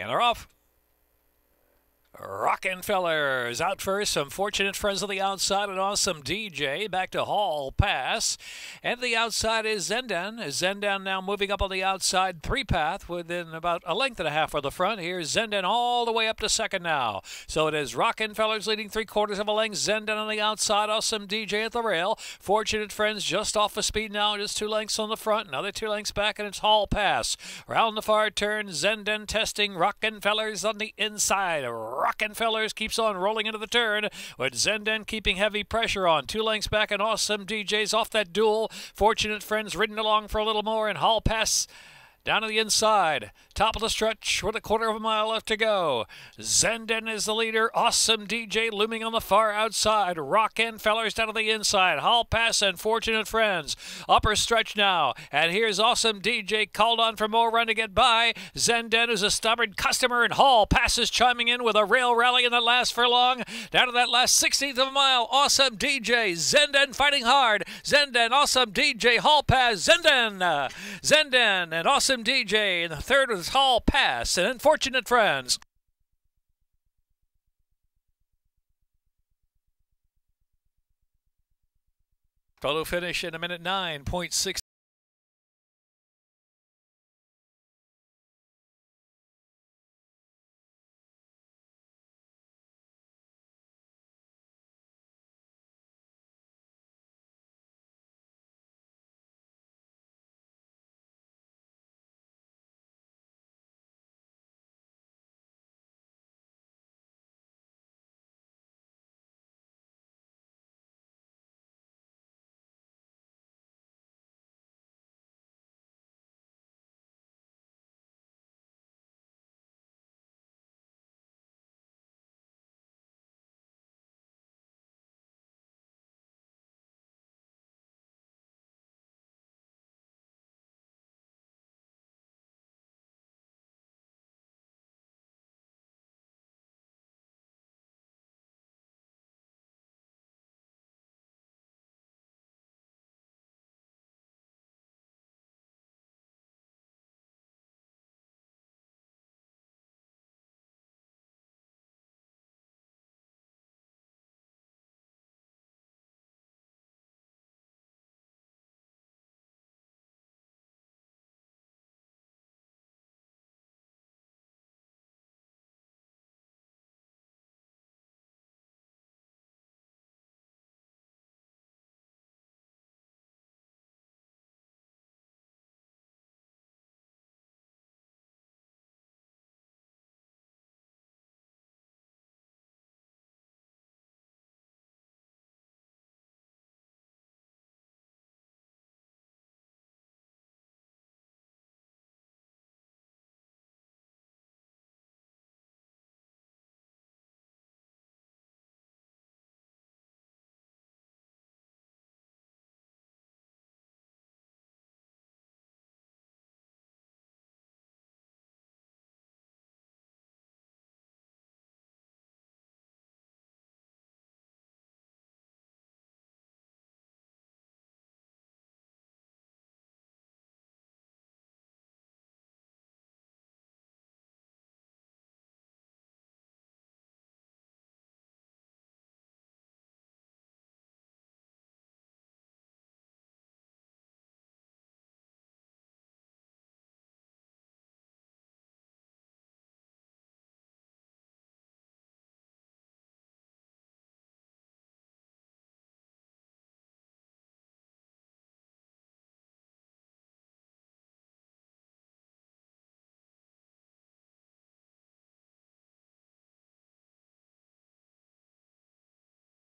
And they're off. Rockenfellers out first. Some fortunate friends on the outside. An awesome DJ back to Hall Pass. And the outside is Zendan. Zendan now moving up on the outside three path within about a length and a half of the front. Here's Zendan all the way up to second now. So it is Rockenfellers leading three quarters of a length. Zendan on the outside. Awesome DJ at the rail. Fortunate friends just off of speed now. Just two lengths on the front. Another two lengths back, and it's Hall Pass. Round the far turn. Zendan testing. Rockenfellers on the inside. Rockenfellers keeps on rolling into the turn with Zenden keeping heavy pressure on. Two lengths back and awesome DJs off that duel. Fortunate Friends ridden along for a little more and Hall Pass down to the inside. Top of the stretch with a quarter of a mile left to go. Zenden is the leader. Awesome DJ looming on the far outside. Rockenfellers down to the inside. Hall Pass and Fortunate Friends. Upper stretch now. And here's Awesome DJ called on for more run to get by. Zenden is a stubborn customer and Hall passes chiming in with a rail rally in the last furlong. Down to that last 16th of a mile. Awesome DJ. Zenden fighting hard. Zenden, Awesome DJ, Hall Pass. Zenden. Zenden and Awesome DJ. And the third was Hall Pass and Unfortunate Friends. Photo finish in a minute 9.6.